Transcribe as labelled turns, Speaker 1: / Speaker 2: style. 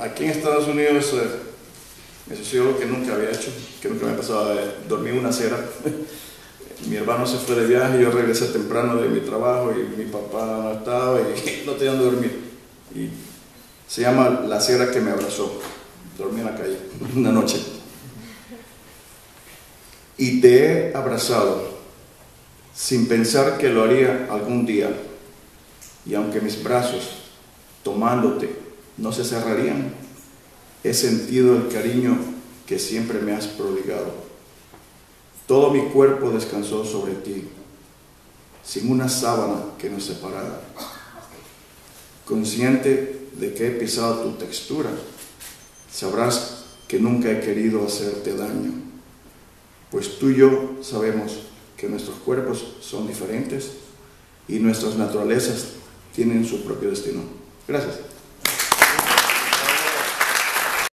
Speaker 1: aquí en Estados Unidos eh, me sucedió algo que nunca había hecho, que nunca me pasaba, eh, dormí una cera. mi hermano se fue de viaje, yo regresé temprano de mi trabajo y mi papá no estaba y no tenía donde dormir. Y se llama La cera que me abrazó. Dormí en la calle una noche. Y te he abrazado sin pensar que lo haría algún día. Y aunque mis brazos, tomándote, no se cerrarían, he sentido el cariño que siempre me has prodigado. Todo mi cuerpo descansó sobre ti, sin una sábana que nos separara. Consciente de que he pisado tu textura, sabrás que nunca he querido hacerte daño, pues tú y yo sabemos que nuestros cuerpos son diferentes y nuestras naturalezas tienen su propio destino. Gracias.